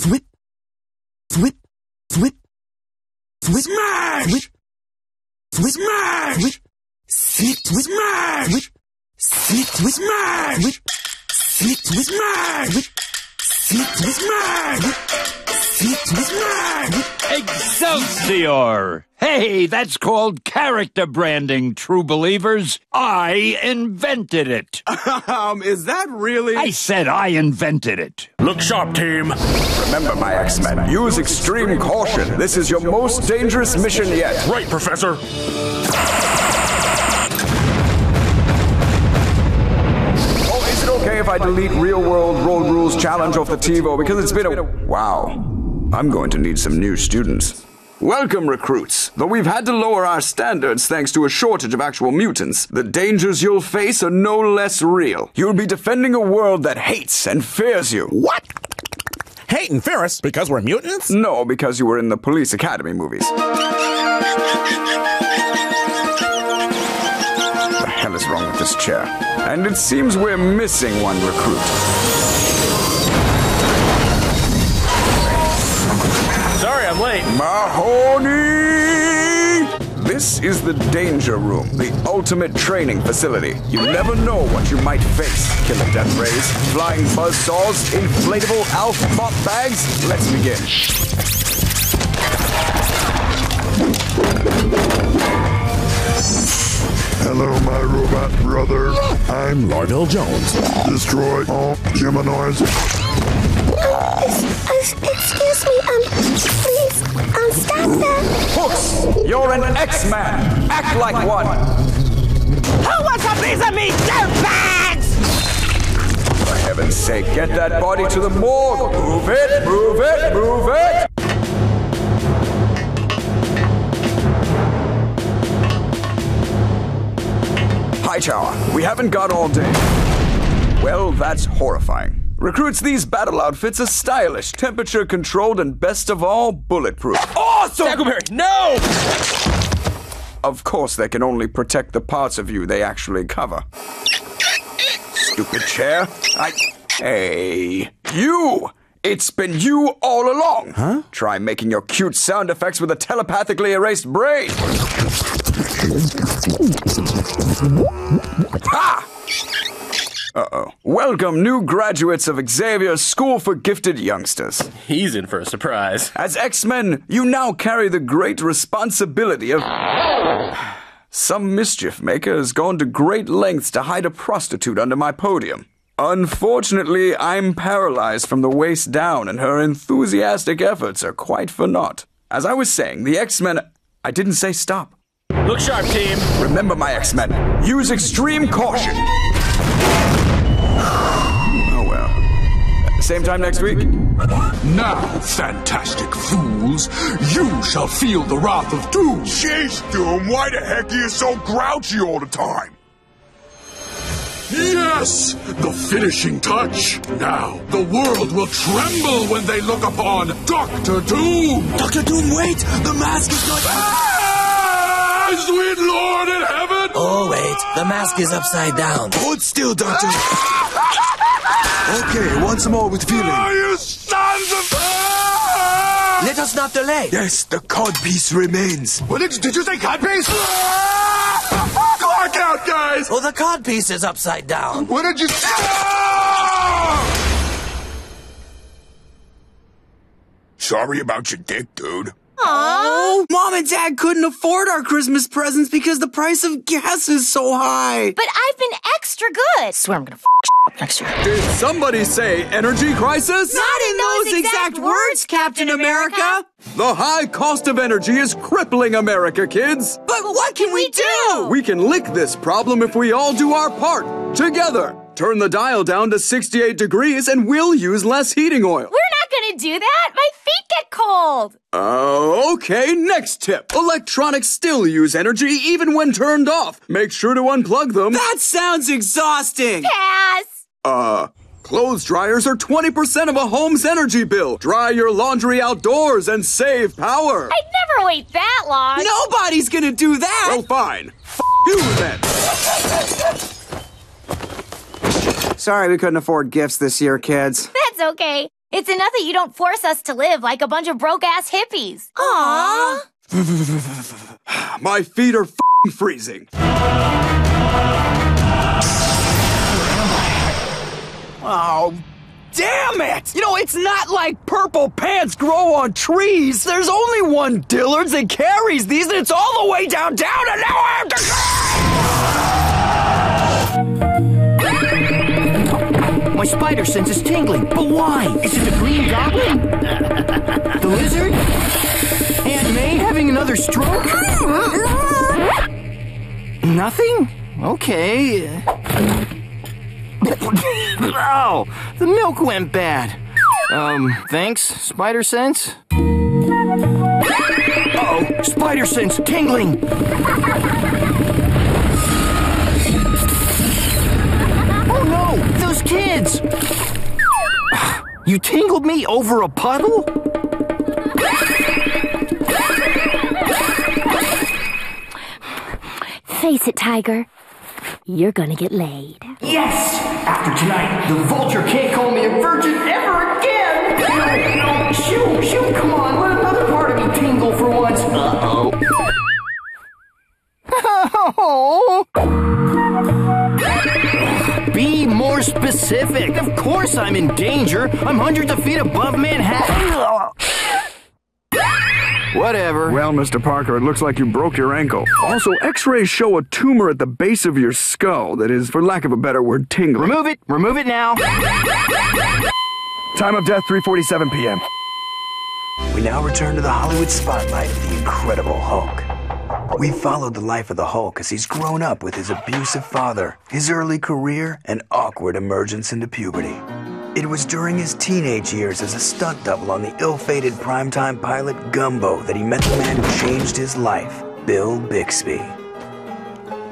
Thwip. Thwip. Thwip. Thwip. Smash! Thwip. Thwip. Smash! Thwip. Slick. Thwip. Smash! Thwip. Slick. Thwip. Smash! Thwip. Slick. Thwip. Smash! Thwip. Slick. Thwip. Smash! Slick. Thwip. Smash! Excelsior! Hey, that's called character branding, true believers. I invented it. Um, is that really? I said I invented it. Look sharp, team. Remember, my X-Men, use extreme caution. This is your most dangerous mission yet. Right, Professor. Oh, is it okay if I delete Real World Road Rules Challenge off the TiVo because it's been a... Wow. I'm going to need some new students. Welcome, recruits. Though we've had to lower our standards thanks to a shortage of actual mutants, the dangers you'll face are no less real. You'll be defending a world that hates and fears you. What? Hate and fear us because we're mutants? No, because you were in the Police Academy movies. The hell is wrong with this chair? And it seems we're missing one recruit. Mahoney! This is the Danger Room, the ultimate training facility. You never know what you might face. Killer death rays, flying buzzsaws, inflatable Alf mop bags. Let's begin. Hello, my robot brother. I'm Larvell Jones. Destroy all Geminoids. Excuse me, please, um, stop that. Hooks, you're an X-Man. Act like one. Who wants a piece of me, dirtbags? For heaven's sake, get that body to the morgue. Move it, move it, move it. Hightower, we haven't got all day. Well, that's horrifying. Recruits, these battle outfits are stylish, temperature controlled, and best of all, bulletproof. Awesome! Tackleberry, no! Of course, they can only protect the parts of you they actually cover. Stupid chair. I. Hey. You! It's been you all along. Huh? Try making your cute sound effects with a telepathically erased brain. Ha! Uh oh. Welcome, new graduates of Xavier's School for Gifted Youngsters. He's in for a surprise. As X Men, you now carry the great responsibility of. Some mischief maker has gone to great lengths to hide a prostitute under my podium. Unfortunately, I'm paralyzed from the waist down, and her enthusiastic efforts are quite for naught. As I was saying, the X Men. I didn't say stop. Look sharp, team. Remember, my X Men, use extreme caution. Same time next week? Now, fantastic fools, you shall feel the wrath of doom. Jeez, Doom, why the heck are you so grouchy all the time? Yes, the finishing touch. Now, the world will tremble when they look upon Doctor Doom. Doctor Doom, wait! The mask is not. Ah, sweet Lord in heaven! Oh, wait. The mask is upside down. Hold still, Doctor. okay, once more with feeling. Ah, you sons of... Let us not delay. Yes, the codpiece remains. What did you, did you say codpiece? Clock out, guys! Oh, the cod piece is upside down. What did you say? Sorry about your dick, dude. Aww. Mom and Dad couldn't afford our Christmas presents because the price of gas is so high. But I've been extra good. Swear I'm gonna f up next year. Did somebody say energy crisis? Not in those exact words, Captain America. The high cost of energy is crippling America, kids. But what can we do? We can lick this problem if we all do our part. Together. Turn the dial down to 68 degrees and we'll use less heating oil. We're not gonna do that. My feet get cold. Uh, okay, next tip. Electronics still use energy even when turned off. Make sure to unplug them. That sounds exhausting. Pass. Uh, clothes dryers are 20% of a home's energy bill. Dry your laundry outdoors and save power. I'd never wait that long. Nobody's gonna do that. Well, fine. F you then. Sorry we couldn't afford gifts this year, kids. That's okay. It's enough that you don't force us to live like a bunch of broke ass hippies. Aww. My feet are f***ing freezing. Oh, damn it! You know, it's not like purple pants grow on trees. There's only one Dillard's that carries these, and it's all the way downtown, and now I have to. My spider sense is tingling, but why? Is it the green goblin? the lizard? Aunt May having another stroke? Nothing? Okay. oh, the milk went bad. Um, thanks, Spider Sense. Uh-oh, Spider Sense tingling. Kids! You tingled me over a puddle? Face it, Tiger. You're gonna get laid. Yes! After tonight, the vulture can't call me a virgin more specific. Of course I'm in danger. I'm hundreds of feet above Manhattan. Whatever. Well, Mr. Parker, it looks like you broke your ankle. Also, x-rays show a tumor at the base of your skull that is, for lack of a better word, tingling. Remove it. Remove it now. Time of death, 3.47 p.m. We now return to the Hollywood spotlight of the Incredible Hulk. We followed the life of the Hulk as he's grown up with his abusive father, his early career, and awkward emergence into puberty. It was during his teenage years as a stunt double on the ill-fated primetime pilot Gumbo that he met the man who changed his life, Bill Bixby.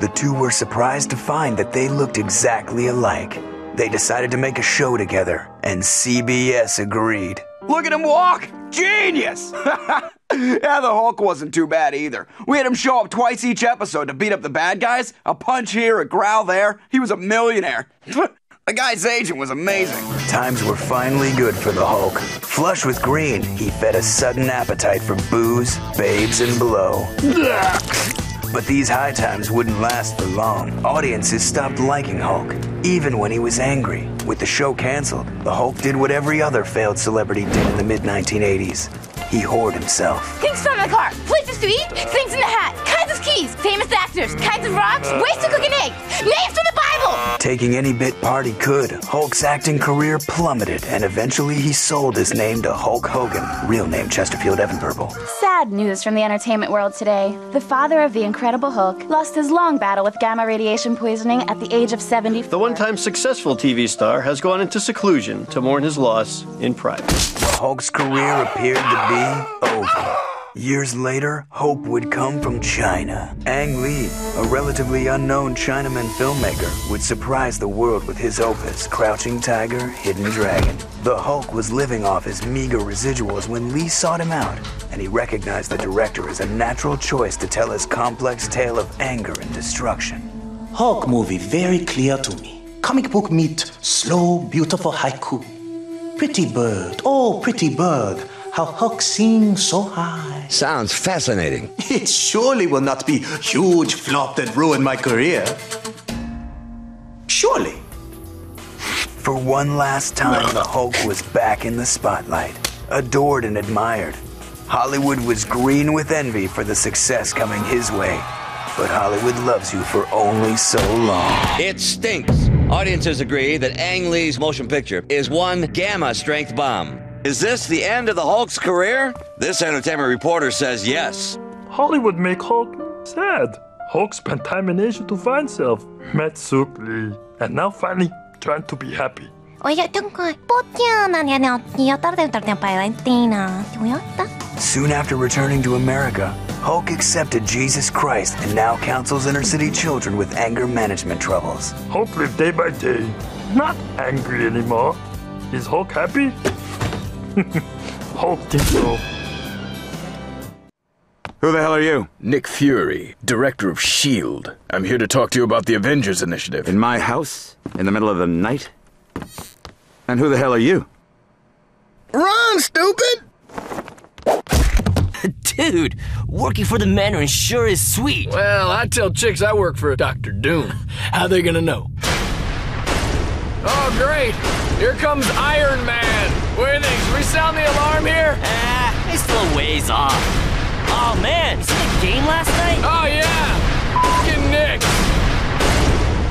The two were surprised to find that they looked exactly alike. They decided to make a show together, and CBS agreed. Look at him walk! Genius! yeah, the Hulk wasn't too bad either. We had him show up twice each episode to beat up the bad guys. A punch here, a growl there. He was a millionaire. the guy's agent was amazing. Times were finally good for the Hulk. Flush with green, he fed a sudden appetite for booze, babes, and blow. But these high times wouldn't last for long. Audiences stopped liking Hulk, even when he was angry. With the show canceled, the Hulk did what every other failed celebrity did in the mid 1980s. He whored himself. Things from the car, places to eat, things in the hat, kinds of keys, famous actors, kinds of rocks, ways to cook an egg, names from! Taking any bit part he could, Hulk's acting career plummeted, and eventually he sold his name to Hulk Hogan, real name Chesterfield Evan Purple. Sad news from the entertainment world today. The father of the Incredible Hulk lost his long battle with gamma radiation poisoning at the age of 74. The one time successful TV star has gone into seclusion to mourn his loss in private. The Hulk's career appeared to be over. Years later, hope would come from China. Ang Lee, a relatively unknown Chinaman filmmaker, would surprise the world with his opus, Crouching Tiger, Hidden Dragon. The Hulk was living off his meager residuals when Lee sought him out, and he recognized the director as a natural choice to tell his complex tale of anger and destruction. Hulk movie very clear to me. Comic book meet slow, beautiful haiku. Pretty bird, oh pretty bird, how Hulk sings so high. Sounds fascinating. It surely will not be huge flop that ruined my career. Surely. For one last time, the Hulk was back in the spotlight, adored and admired. Hollywood was green with envy for the success coming his way. But Hollywood loves you for only so long. It stinks. Audiences agree that Ang Lee's motion picture is one gamma strength bomb. Is this the end of the Hulk's career? This entertainment reporter says yes. Hollywood make Hulk sad. Hulk spent time in Asia to find self, met Suk Lee, and now finally trying to be happy. Oye, tengo potiana, ya tarde tarde Valentina. Soon after returning to America, Hulk accepted Jesus Christ and now counsels inner city children with anger management troubles. Hulk live day by day, not angry anymore. Is Hulk happy? Hulk thinks so. Who the hell are you? Nick Fury, director of S.H.I.E.L.D. I'm here to talk to you about the Avengers Initiative. In my house? In the middle of the night? And who the hell are you? Wrong, stupid? Dude, working for the Mandarin sure is sweet. Well, I tell chicks I work for Dr. Doom. How they gonna know? Oh, great! Here comes Iron Man! What do you think? Should we sound the alarm here? Ah, it's still a ways off. Oh man, you see the game last night? Oh yeah! Fucking Nick!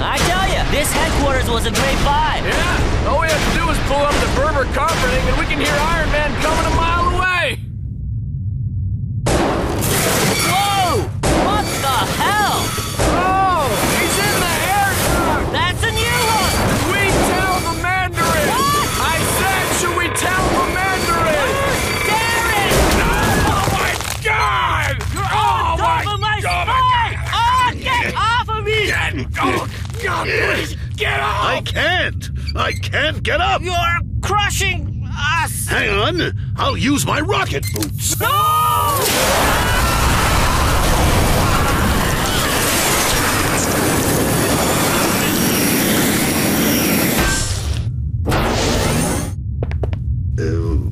I tell ya, this headquarters was a great buy. Yeah, all we have to do is pull up the Berber carpeting and we can hear Iron Man coming a mile away! God, please, get off! I can't. I can't get up. You're crushing us! Hang on. I'll use my rocket boots. No! Oh,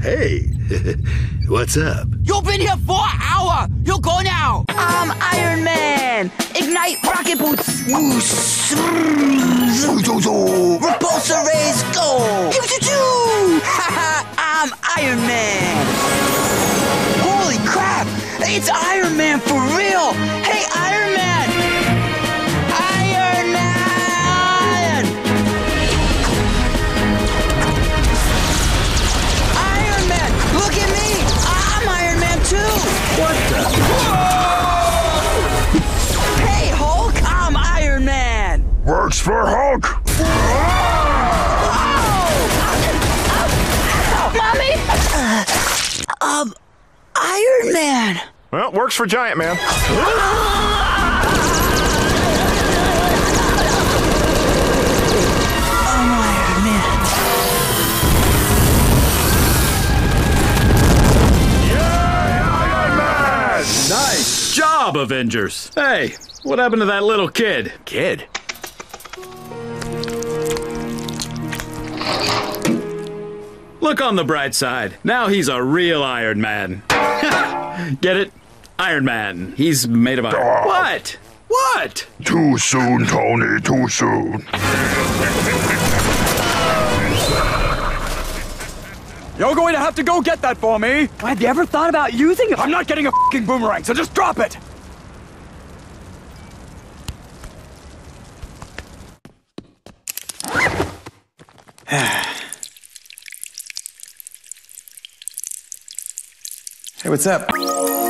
hey. What's up? You've been here for an hour! You go now! I'm Iron Man! Ignite rocket boots! Repulsor rays go! Haha! I'm Iron Man! Holy crap! It's Iron Man for real! Hey, Iron Man! Man! it works for Giant Man. I'm Iron Man. Nice job, Avengers. Hey, what happened to that little kid? Kid? Look on the bright side. Now he's a real Iron Man. Get it? Iron Man. He's made of iron. Ah. What? What? Too soon, Tony. Too soon. You're going to have to go get that for me! Have you ever thought about using it? I'm not getting a fucking boomerang, so just drop it! Hey, what's up?